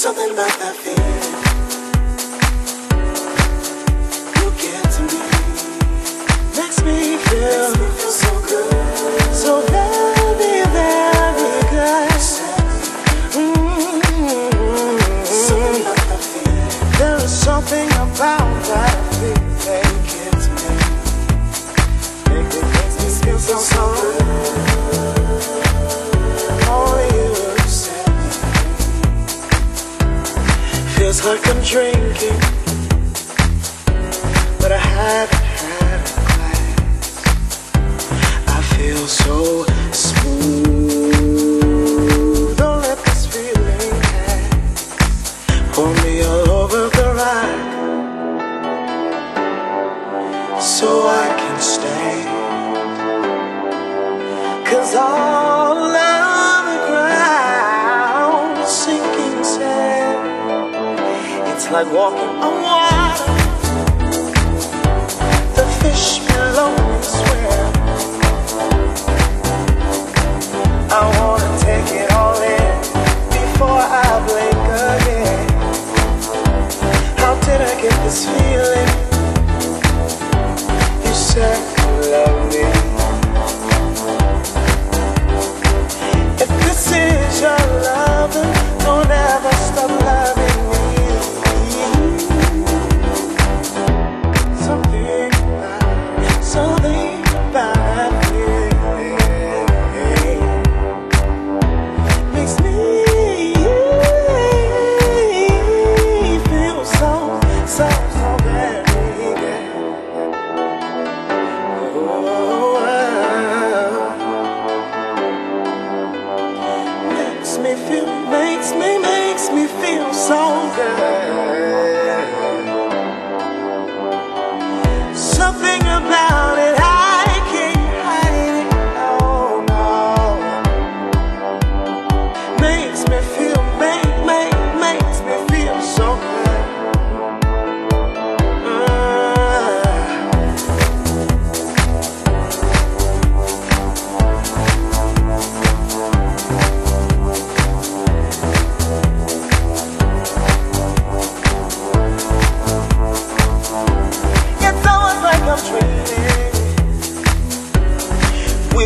Something about that feeling. You get to me. Makes me feel, makes me feel so good. So very, very good. Mm-hmm. Something about that feeling. There is something about that feeling. Get to me. Makes me feel so, so good. Feels like I'm drinking, but I haven't had a glass. I feel so smooth. Don't let this feeling pass. Pull me all over the rack, so I can stay. Cause all like walking on water. Me feel, makes me, makes me feel so good.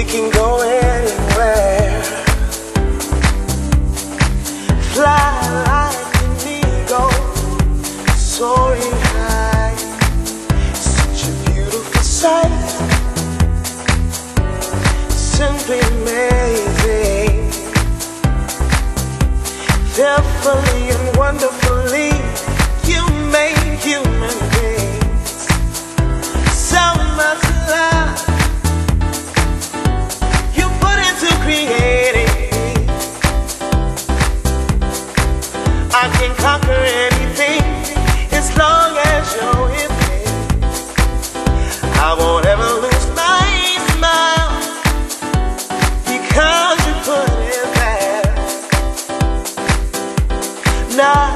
We can go anywhere. Fly like an eagle, soaring high. Such a beautiful sight. Simply amazing. Fearfully and wonderfully, you made human beings. So much love conquer anything as long as you're. I won't ever lose my smile because you put it there. Now